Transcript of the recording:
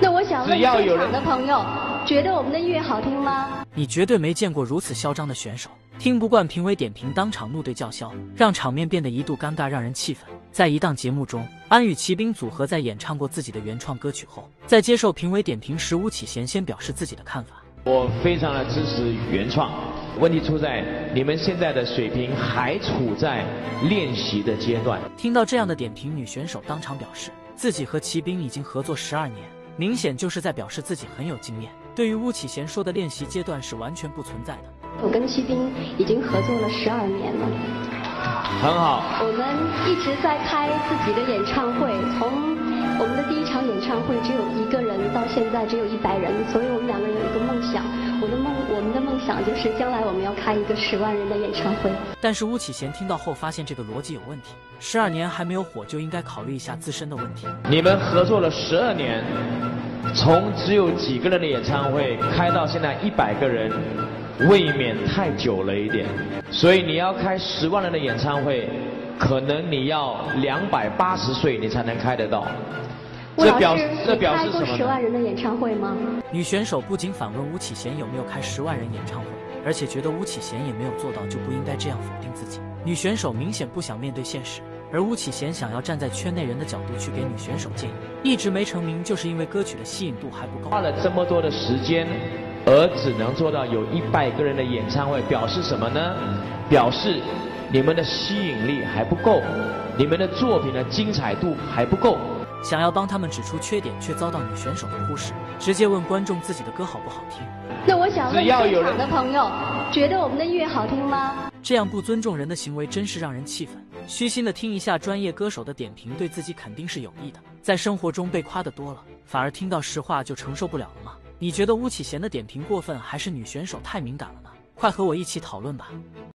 那我想问现场的朋友，觉得我们的音乐好听吗？你绝对没见过如此嚣张的选手，听不惯评委点评，当场怒对叫嚣，让场面变得一度尴尬，让人气愤。在一档节目中，安与骑兵组合在演唱过自己的原创歌曲后，在接受评委点评时，吴启贤先表示自己的看法。我非常的支持原创，问题出在你们现在的水平还处在练习的阶段。听到这样的点评，女选手当场表示，自己和骑兵已经合作十二年，明显就是在表示自己很有经验。对于巫启贤说的练习阶段是完全不存在的。我跟骑兵已经合作了十二年了，很好，我们一直在开自己的演唱会，从我们的第一场演唱会只有一个人，到现在只有一百人，所以我们两个人有想就是将来我们要开一个十万人的演唱会。但是巫启贤听到后发现这个逻辑有问题，十二年还没有火就应该考虑一下自身的问题。你们合作了十二年，从只有几个人的演唱会开到现在一百个人，未免太久了一点。所以你要开十万人的演唱会，可能你要两百八十岁你才能开得到。这表这表开过十示什么呢？万人的演唱会吗？女选手不仅反问巫启贤有没有开十万人演唱会，而且觉得巫启贤也没有做到，就不应该这样否定自己。女选手明显不想面对现实，而巫启贤想要站在圈内人的角度去给女选手建议，一直没成名，就是因为歌曲的吸引度还不够。花了这么多的时间，而只能做到有一百个人的演唱会，表示什么呢？表示你们的吸引力还不够，你们的作品的精彩度还不够。想要帮他们指出缺点，却遭到女选手的忽视，直接问观众自己的歌好不好听。那我想问只要有人现场的朋友，觉得我们的音乐好听吗？这样不尊重人的行为真是让人气愤。虚心的听一下专业歌手的点评，对自己肯定是有益的。在生活中被夸的多了，反而听到实话就承受不了了吗？你觉得巫启贤的点评过分，还是女选手太敏感了呢？快和我一起讨论吧。